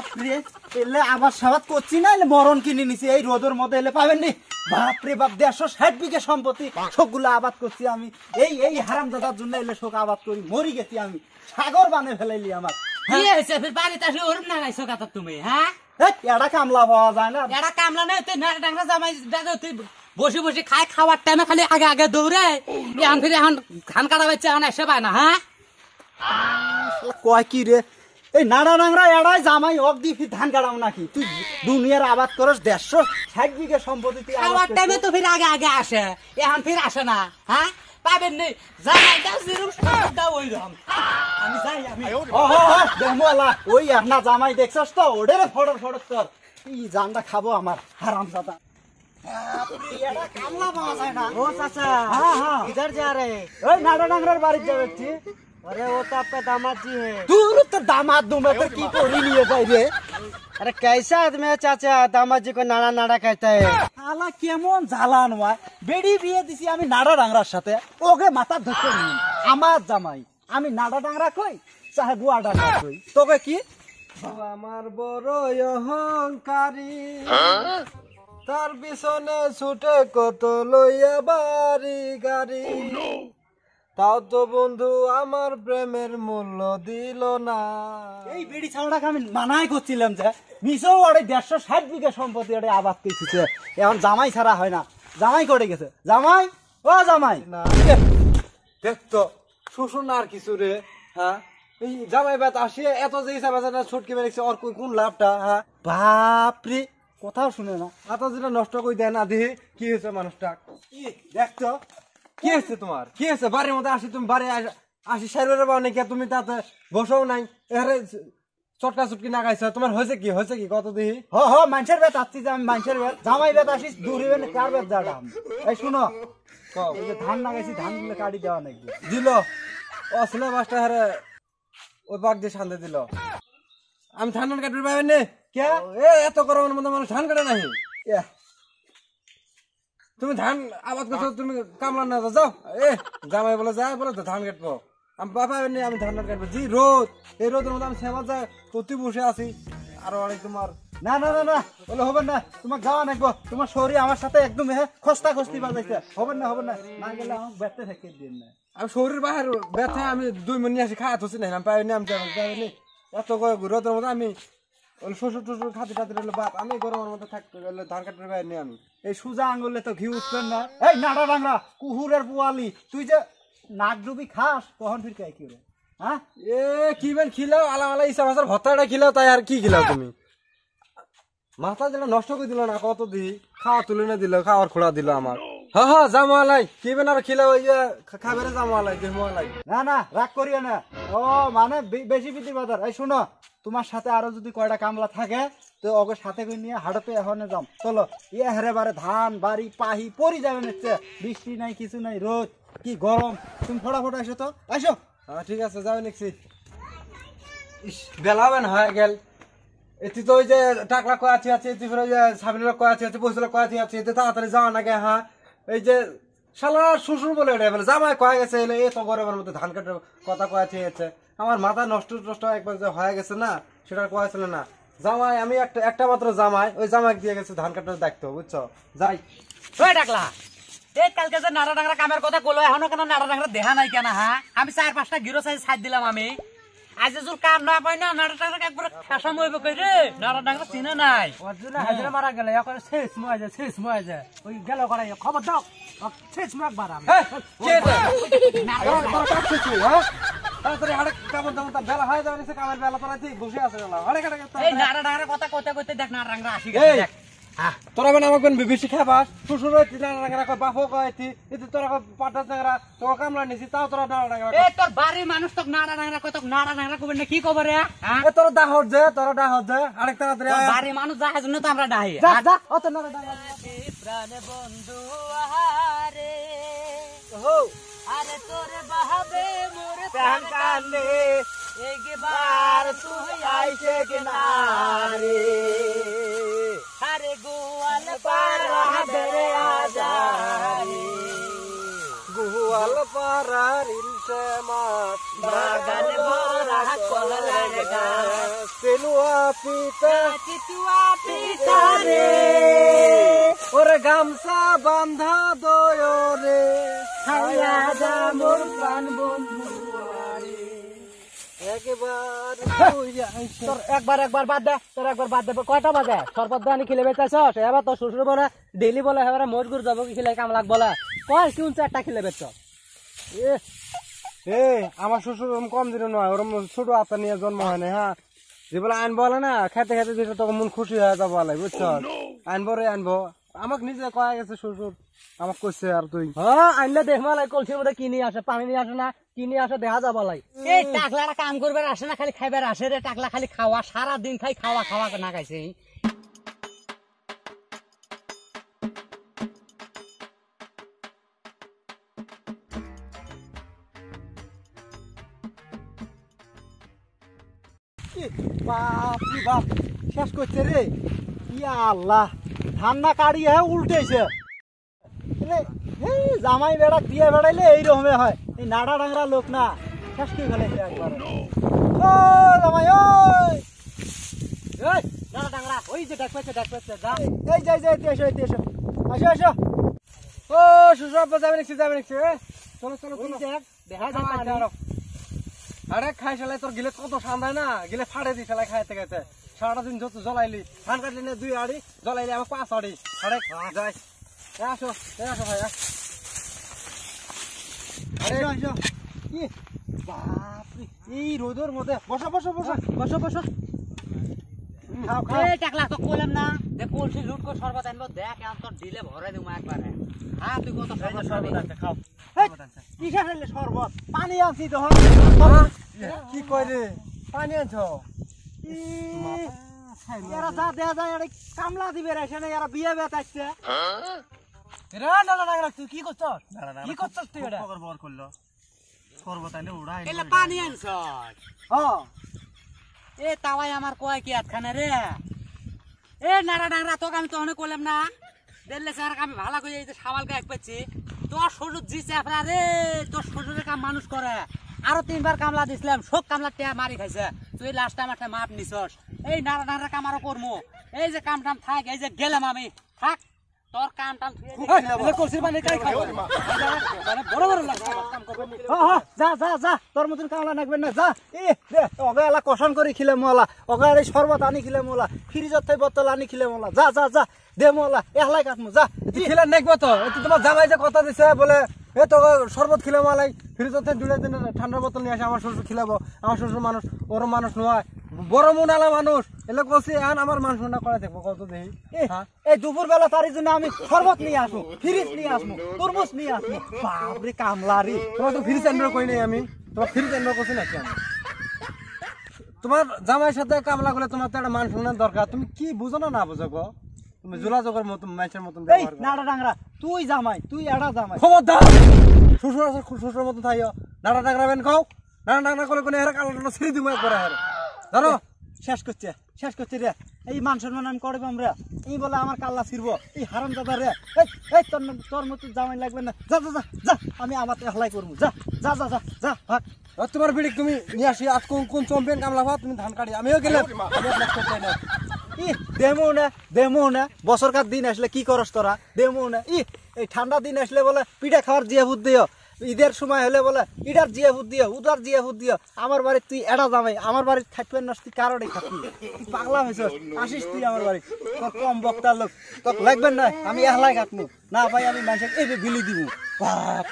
বাপরে এলে আবার সাবাত করছি না এলে মরণ কিনে নিছি। এই রোদের মধ্যে এলে পাবেন নি? বাপরে বাপ দেড়শো ষাট বিঘে সম্পত্তি সবগুলো আবাদ করছি আমি। এই এই হারাম দাদার জন্য এলে শোক আবাদ করি মরি গেছি আমি। সাগর বানে ফেলাইলি আমার। বাড়িতে ওরম না গাইছো কথা তুমি হ্যাঁ? এড়া কামলা পাওয়া যায় না। কামলা তুই নাড়া জামাই দাদা তুই বসে বসে খাই খাওয়ার টাইমে খালি আগে আগে দৌড়ে। এখন ফিরে এখন ধান কাটা বাচ্চা এখন এসে পায় না হ্যাঁ? কয় কি রে? এই নাড়া নাংরা এড়াই জামাই হক দি ফির ধান কাটাও নাকি? তুই দুনিয়ার আবাদ করস দেড়শো ষাট বিঘে সম্পত্তি তুই আবার টাইমে তো ফির আগে আগে আসে এখন ফির আসে না হ্যাঁ? ওই জামাই তো? কি খাব আমার হ্যাঁ নাড়া বাড়ি যাবে अरे वो तो आपका दामाद जी है দূর তো দামাত দুমে তো কি করি নিয়ে যাই রে अरे कैसा आदमी है चाचा दामाद जी को नाड़ा नाड़ा कहता है শালা কেমন জ্বালান ওয়াই বেড়ি বিয়ে দিছি আমি নাড়া ডাংরার সাথে ওকে মাথা ধরতে নি আমার জামাই আমি নাড়া ডাংরা কই চাহে গুয়া ডাংরা কই তোকে কি আমার বড় অহংকারী তার পিছনে ছুটে কত লইয়া বাড়ি গাড়ি তাও তো বন্ধু আমার প্রেমের মূল্য দিল না। এই বেড়ি ছাউড়াকে আমি মানাই করছিলাম যে মিশো ওরে দেড়শো ষাট বিঘা সম্পত্তি ওরে আবাদ করছিছে এখন জামাই ছাড়া হয় না। জামাই করে গেছে। জামাই? ও জামাই! না দেখতো শ্বশুর না আর কিছু রে হ্যাঁ? এই জামাই বাত আসিয়ে এত যে হিসাব আছে না ছুটকে বেরিয়েছে ওর কোন লাভটা হ্যাঁ? বাপরে কোথাও শুনে না। এত যেটা নষ্ট করে দেয় না দেখি কি হয়েছে মানুষটা? ই, দেখতো কি হয়েছে তোমার? কি হয়েছে? বাড়ির মধ্যে আসি তুমি বাড়ি আস- সাইবার পাও নাকি? তুমি তাতে বসেও নাই। এরে চটকা চটকি না তোমার হয়েছে কি? হয়েছে কি? কত দেখি হ হ মানুষের বেত আসছি আমি মানুষের বেত। জামাই বেত আসিস দূরে বেন কার বেত যাটা এই শুনো কও। এই যে ধান লাগাইছি ধানগুলো কাটি দেওয়া নাকি? দিল। অসলে বাসটা হারে ওই বাঘ দিয়ে শান্তি দিল। আমি ধান কাটতে পাবেন নে? কে? এ এত গরমের মধ্যে মানুষ ধান কাটে নাহি তুমি ধান আবাদ করছ, তুমি কামলা না যাও এ, জামাই বলে যায় বলে ধান কাটবো। আমি বাবা নেই আমি ধান কাটবো। জি, রোদ। এই রোদের মধ্যে আমি সেবা যায় প্রতি বসে আছি। আরও অনেক তোমার না না না না, বলে হবে না, তোমার যাওয়া নাকবো। তোমার শরীর আমার সাথে একদম হে খস্তা খস্তি বাজাইছে। হবে না হবে না না গেলে আমাকে বেতে থেকে দিন না। আমি শরীর বাহির ব্যথা আমি দুই মিনিট আসি খাওয়া থুছি না আমি পাই আমি এত রোদের মধ্যে আমি ওই শ্বশুর টশুর খাতে বাপ আমি গরমের মধ্যে থাকতে গেলে ধান কাটতে পারিনি আমি এই সুজা আঙ্গুলে তো ঘি উঠবেন না। এই ডাংরা কুহুরের পোয়ালি তুই যে নাক ডুবি খাস তখন ফির কে কি রে হ্যাঁ? এ কি বেন খিলাও আলা আলা ইসা ভত্তাটা খিলাও তাই আর কি খিলাও তুমি? মাথা যেটা নষ্ট করে দিল না কত দি? খাওয়া তুলে না দিল খাওয়ার খোড়া দিল আমার। হ্যাঁ হ্যাঁ জামালাই কি বেন আর খিলাও ওই যে খাবে জামালাই দেহমালাই না না রাগ করিও না। ও মানে বেশি বিধি বাজার এই শুনো তোমার সাথে আরও যদি কয়টা কামলা থাকে, তো ওকে সাথে করে নিয়ে হাড়তে এখন যাম। চলো ইয়ে হারে বারে ধান, বাড়ি, পাহি পরি যাবে নিচ্ছে বৃষ্টি নাই, কিছু নাই, রোদ, কি গরম। তুমি ফটাফট এসো তো। আসো হ্যাঁ ঠিক আছে যাবে দেখছি ইস, বেলা হবে হয়ে, গেল। এটি তো ওই যে টাকলা কয় আছে আছে এটি ফের ওই যে সাবিনের কয় আছে আছে বসলে কয় আছে আছে এতে তাড়াতাড়ি যাওয়া নাকি হ্যাঁ। এই যে শালা শ্বশুর বলে এটা বলে, জামাই কয়ে গেছে, এলে এ তো গরমের মধ্যে ধান কাটার কথা কয় আছে। আমার মাথা নষ্ট নষ্ট একবার যে হয়ে গেছে না সেটা কয়েছিল না। জামাই আমি একটা একটা মাত্র জামাই ওই জামাই দিয়ে গেছে ধান কাটার দায়িত্ব বুঝছ? যাই। ওই ডাকলা এই কালকে যে নাড়া ডাংরা কামের কথা কলো এখনও কেন নাড়া ডাংরা দেখা নাই কেন হ্যাঁ আমি চার পাঁচটা গিরো সাইজ সাইড দিলাম আমি। আজ যে কাম না পাই না নাড়া ডাংরা একবার খাসা মইব কই রে নাড়া ডাংরা চিনে নাই। অর্জুন হাজিরা মারা গেলে এখন শেষ মনে যায় শেষ মনে যায় ওই গেল করাই খবর দাও শেষ মাক বারা তাড়াতাড়ি হাড়ে কেমন তেমন তার বেলা হয়ে যাবে কামের বেলা তোরা বসে আছে হাড়ে কাটে এই নাড়া ডাংরা কথা কইতে কইতে দেখ নাড়া ডাংরা আসি গেছে দেখ। তোরা বেন আমাকে বেশি খাবাস? শ্বশুর হইতি না রাঙা কয় বাপও কয়তি এতে তোরা পাটা চাংরা তোর কামলা নিছি তাও তোরা না রাঙা এ তোর বাড়ির মানুষ তো নাড়া ডাংরা কত নাড়া ডাংরা কবে না কি কবে রে হ্যাঁ? এ তোর দাহর যে তোর দাহর যে আরেক তাড়াতাড়ি বাড়ির মানুষ যাহে জন্য তো আমরা ডাহি যা যা অত না ডাঙা প্রাণ বন্ধু আহারে। হো। আরে তোরে বাহাবে মোর প্রাণ কালে একবার তুই আইছে কিনারে। আরে গোয়াল পারা ধরে আজারে। গোয়াল পাড়ার ইলসে মাছ বাগানে ভরা কলার গাছ। তেলুয়া পিতা চিতুয়া পিঠা রে। ওরে গামছা বান্ধা দয় রে ছায়া যা মোর প্রাণ বন্ধু একবার তোর একবার একবার বাদ দে তোর একবার বাদ দে। কয়টা বাজে? সরপত দানি খেলে বেচাইছস এবার তোর শ্বশুর বলে ডেলি বলে এবারে মজগুর যাব কি খেলে কাম লাগ বলে। কয় চারটা খেলে বেচ এ এ আমার শ্বশুর ওরম কম দিন নয় ওরম ছোট আত্মা নিয়ে জন্ম হয় না হ্যাঁ? যে বলে আইন বলে না খেতে খেতে দিতে তখন মন খুশি হয়ে যাব বলে বুঝছ? আনব রে আনব আমাকে নিজে কয়া গেছে শ্বশুর আমাকে কইছে আর তুই। হ্যাঁ আনলে দেখ মালাই কলসির মধ্যে কি নিয়ে আসে পানি নিয়ে আসে না কি নিয়ে আসে দেখা যাব লাই এই টাকলাটা কাম করবে আসে না খালি খাইবার আসে রে টাকলা খালি খাওয়া সারা দিন খাই খাওয়া খাওয়া না খাইছে। বাপ রে বাপ শেষ করছে রে। ইয়া আল্লাহ ধান না কাড়ি হ্যাঁ উল্টেছে। জামাই বেড়া দিয়ে বেড়াইলে এইরকমে হয়। এই নাড়া ডাংরা লোক না শেষ করে ফেলেছে একবার। ও জামাই ওই এই ডাংরা ওই যে ডাক পাচ্ছে ডাক পাচ্ছে যা। এই যাই যাই এসো এসো। আসো আসো। ও আব্বা যাবে নাকি যাবে এ? চলো চলো ওই দেখা হ্যাঁ। আরে খাই শালাই তোর গিলে কত সান্দায় না? গিলে ফাড়ে দি শালাই খাইতে খাইতে। সারাটা দিন যত জ্বলাইলি ধান কাটলি না দুই আড়ি জ্বলাইলি আমার পাঁচ আড়ি। আরে যাই। আসো আসো ভাই। আরে কি? বাপরে এই রোদের মধ্যে। বসো বসো বসো বসো বসো। খাও খাও। এই টাকলা তো কইলাম না যে কলসি লুট করে শরবত আনব দেখ এখন তোর দিলে ভরে দিমু একবারে। হ্যাঁ তুই কত শরবত খাবি? খাও হেই, কিসের হইলে শরবত? পানি আনছি তো হন কি কয় পানি আনছ? এরা যা দেয়া যায় এরা কামলা দিবে রে সেখানে এরা বিয়ে বেতাচ্ছে রে না না না তুই কি করছস? কি করছস তুই এটা? এলে পানি আনছ হ্যাঁ এ তাওয়াই আমার কয় কি আটখানে রে? এ নাড়া ডাংরা তোকে আমি তখন কইলাম না। দেখলে স্যার আমি ভালো করে এই যে সাবালকে এক পাচ্ছি তোর শ্বশুর জি চাপড়া রে, তোর শ্বশুরের কাম মানুষ করে। আরও তিনবার কামলা দিছিলাম সব কামলা টেয়া মারি খাইছে। তুই লাস্ট একটা মাপ নিছস। এই নাড়া ডাংরা কাম আরও করব এই যে কাম টাম থাক, এই যে গেলাম আমি। থাক। তোর কাম টাম থুয়ে কলসির পানি কাই খাব? মানে বড় বড় লাগছে কাম করবে হ্যাঁ, হ্যাঁ, যা যা যা তোর মতন কামলা নাকবেন না যা। এ অগা এলা কষন করে খিলে মোলা অগা এই শরবত আনি খিলে মোলা ফ্রিজত থেকে বোতল আনি খিলে মোলা। যা যা যা দে মোলা এহলাই কাটমু যা। তুই খেলে দেখব তো তোমার জামাই যে কথা দিছে বলে এ তো শরবত খেলে মালাই ফ্রিজতে দুলে দিন ঠান্ডা বোতল নিয়ে আসে আমার শ্বশুর খিলাবো আমার শ্বশুর মানুষ ওর মানুষ নয়। বড় মনালা মানুষ। এলে কষি আন আমার মানুষ না করে দেখব কত দেখি হ্যাঁ। এই দুপুর বেলা তারই জন্য আমি শরবত নিয়ে আসব ফ্রিজ নিয়ে আসব তরমুজ নিয়ে আসব। বাপরে কামলা রে। তোমার তো ফ্রিজ আনবে কই নাই আমি। তোমার ফ্রিজ আনবে করছি নাকি আমি? তোমার জামাইয়ের সাথে কামলা করলে তোমার তো একটা মান সম্মান দরকার। তুমি কি বুঝো না না বুঝো গো? তুমি যোগাযোগের মতো ম্যাচের মতন এই নাড়া ডাংরা তুই জামাই তুই এড়া জামাই। খবরদার! শ্বশুর আছে শ্বশুর মতো থাইও। নাড়া ডাকরাবেন কও। নাড়া ডাকরা করে কোনে হেরা কালো ছিঁড়ে দিব একবারে হেরে জানো শেষ করছে শেষ করছে রে। এই মান সম্মান আমি করব আমরা। এই বলে আমার কাল্লা ছিড়বো। এই হারাম দাদা রে। এই তোর তোর মতো জামাই লাগবে না। যা যা যা যা আমি আমার হেলাই করব। যা যা যা যা যা ভাগ। তোমার বিড়ি তুমি নিয়ে আসি। আজ কোন কোন চ্যাম্পিয়ন কামলা ভাত? তুমি ধান কাটি। আমিও গেলাম। দেমো না দেমো না। বছরকার দিন আসলে কি করস তোরা? দেমো না। ই এই ঠান্ডা দিন আসলে বলে পিঠা খাওয়ার জিয়া ভূত দিও ঈদের সময় হলে বলে ইটার জিয়া ভূত দিও, উদার জিয়া ভূত দিও, আমার বাড়ি তুই এটা জামাই, আমার বাড়ি থাকবেন না, তুই কারণে থাকবি তুই পাগলা হয়েছ আসিস তুই আমার বাড়ি, তোর কম বক্তার লোক, তোর লাগবেন না, আমি এহলাই কাটবো না ভাই, আমি মানুষের এই বিলি দিব বাপ।